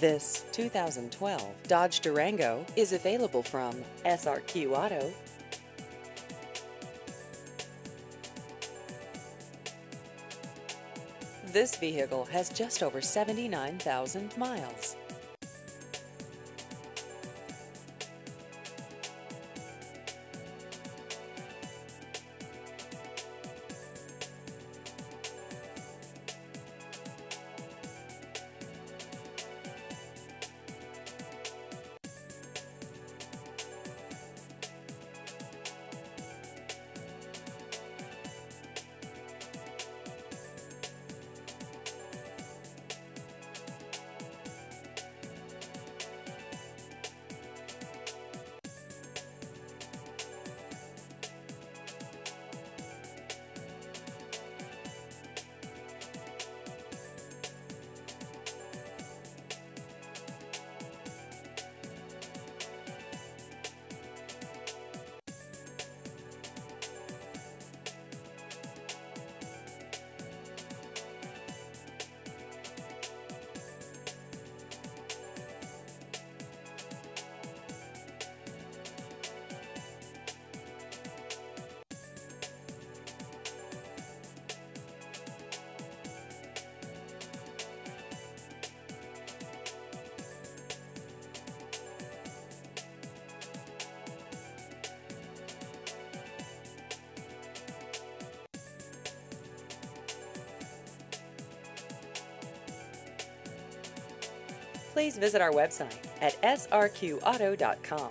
This 2012 Dodge Durango is available from SRQ Auto. This vehicle has just over 79,000 miles. Please visit our website at srqauto.com.